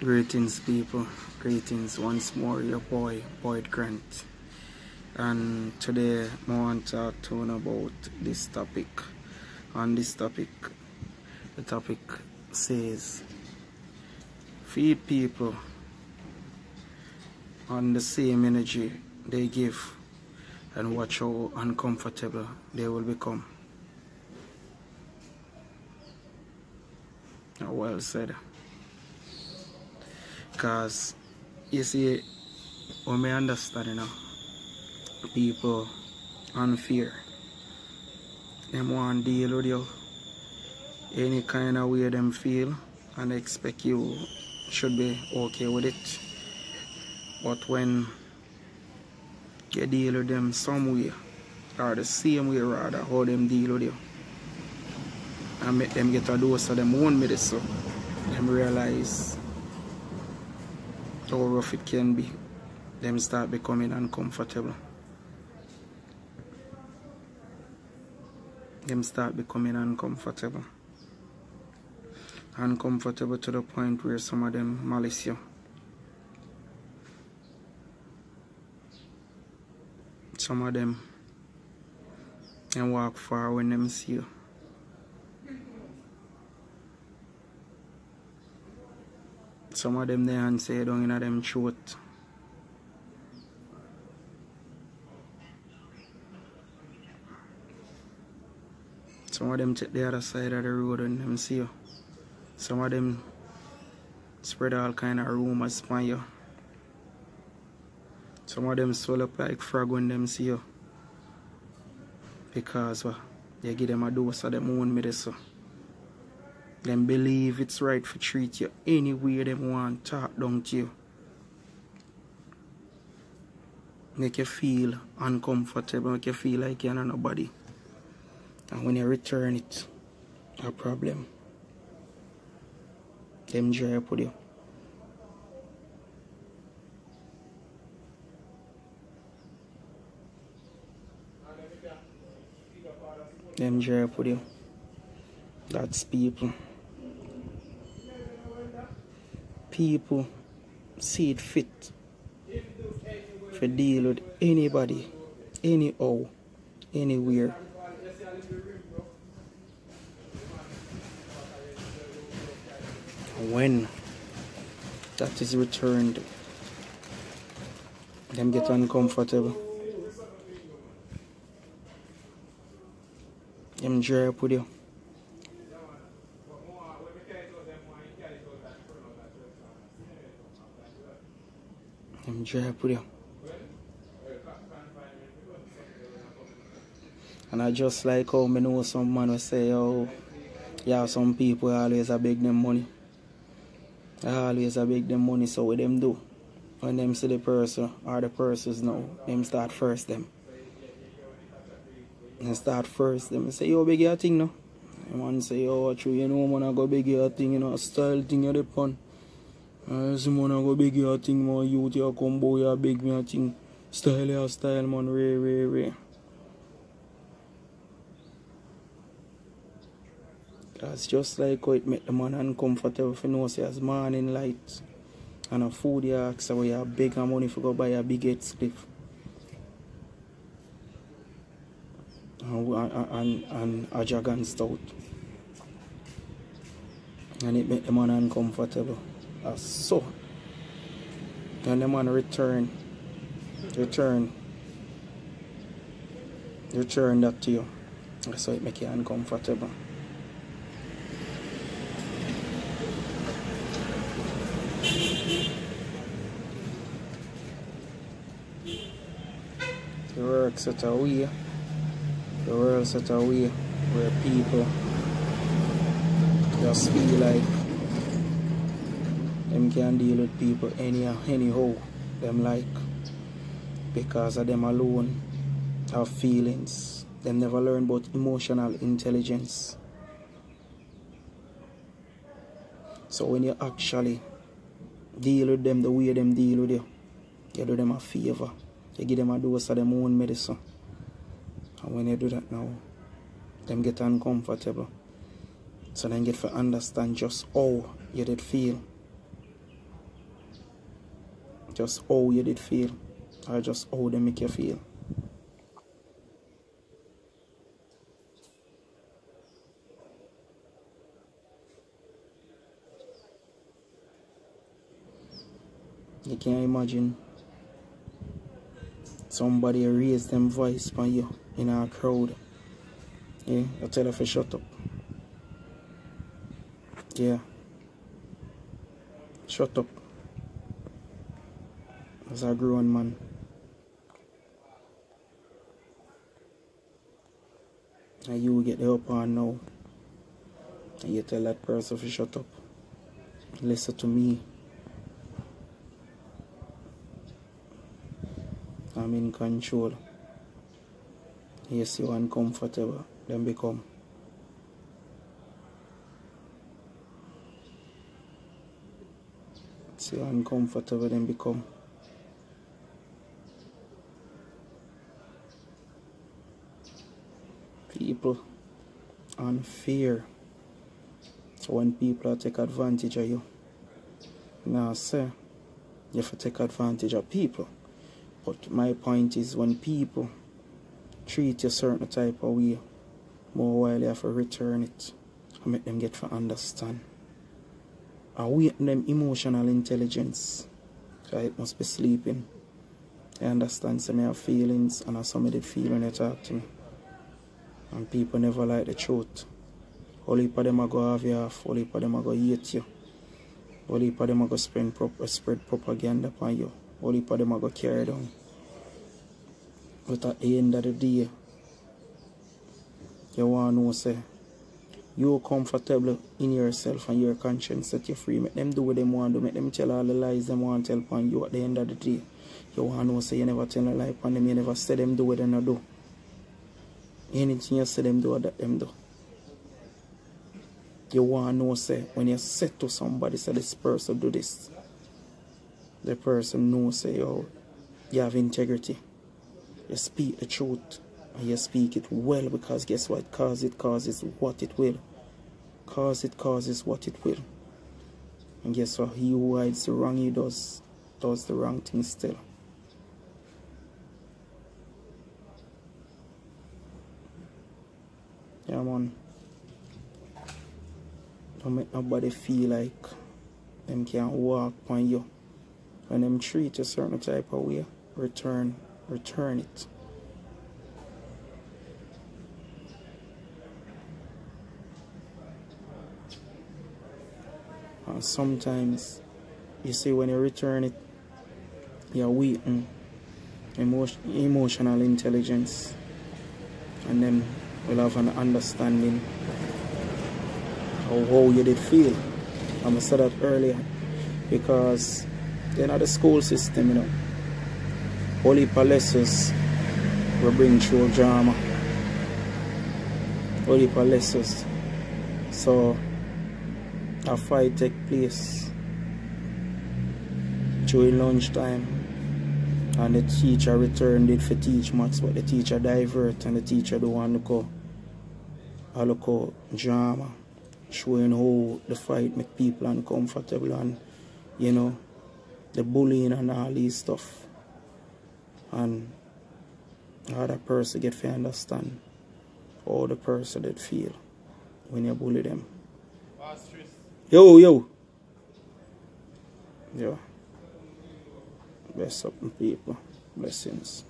Greetings, people. Greetings once more, your boy, Boyd Grant. And today, I want to talk about this topic. On this topic, the topic says feed people on the same energy they give and watch how uncomfortable they will become. Well said. Because you see, when I understand, you know, people unfair, them want to deal with you any kind of way them feel and expect you should be okay with it. But when you deal with them some way, or the same way rather, how them deal with you, and make them get a dose of them own medicine, them realize how rough it can be. Them start becoming uncomfortable. Them start becoming uncomfortable. Uncomfortable to the point where some of them malice you. Some of them can walk far when them see you. Some of them they and say down in them throat. Some of them take the other side of the road and them see you. Some of them spread all kind of rumors upon you. Some of them swell up like frog when them see you. Because uh, they give them a dose of them own medicine. Them believe it's right to treat you any way they want talk down to you. Make you feel uncomfortable, make you feel like you're not nobody. And when you return it, a problem. Them dry up with you. Them dry up with you. That's people. People see it fit to deal with anybody, anyhow, anywhere. When that is returned, them get uncomfortable. Them dry up with you. And I just like how me know some man will say, oh, yeah, some people always a beg them money. I always a beg them money, so what them do? When them see the person or the persons know, them start first them. They start first them say, yo, beg your thing no. And man say, yo, what you, know, man, I go beg your thing, you know, style thing you depend. Uh, I go thing, man, you come you me a thing. Style your style, man, ray, ray, ray. That's just like how it make the man uncomfortable you know say as morning light and a food you ask so you have big money if for go buy a big head spliff. And, and, and a dragon stout. And it make the man uncomfortable. As so. And the man return return return that to you. So it make you uncomfortable. the world such a way, the world such a way where people just feel like them can deal with people anyhow, anyhow them like because of them alone have feelings. Them never learn about emotional intelligence. So when you actually deal with them the way them deal with you, you do them a favor. You give them a dose of them own medicine. And when you do that now, them get uncomfortable. So then get to understand just how you did feel. Just how you did feel or just how they make you feel. You can't imagine somebody raise them voice by you in a crowd. Yeah, I tell her to shut up. Yeah. Shut up. As a grown man. And you will get the upper hand now. And you tell that person to shut up. Listen to me. I'm in control. Yes, you're uncomfortable, then become. You're uncomfortable, then become. People and fear. When people take advantage of you, now sir, you have to take advantage of people. But my point is when people treat you a certain type of way, more while you have to return it and make them get to understand. Awaken them emotional intelligence. So it must be sleeping. I understand some of your feelings and some of the feel when you talk to me. And people never like the truth. Only for them are go have you off, only for them are go hate you. Only for them are go spread, prop uh, spread propaganda upon you. Only for them are go carry down. But at the end of the day, you want to know, say, you're comfortable in yourself and your conscience that you're free. Make them do what they want to do. Make them tell all the lies they want to tell upon you at the end of the day. You want to know, say, you never tell a lie upon them. You never say them do what they not do. Anything you say them do, that them do. You want to know, say, when you say to somebody, say, this person do this. The person knows, say, oh, you have integrity. You speak the truth. And you speak it well because guess what? Cause it causes what it will. Cause it causes what it will. And guess what? He who hides the wrong he does, does the wrong thing still. Yeah, man. Don't make nobody feel like them can't walk on you. When them treat a certain type of way, return, return it. And sometimes, you see, when you return it, you're weakening emotion, emotional intelligence, and then will have an understanding of how you did feel. I said that earlier because they're not the school system, you know. Only palaces will bring true drama. Only palaces. So a fight take place during lunchtime and the teacher returned it for teach maths but the teacher divert and the teacher don't want to go I look out drama showing how the fight make people uncomfortable and you know the bullying and all these stuff and how that person get to understand how the person did feel when you bully them. Yo, yo. Yeah. Bless up people. Blessings.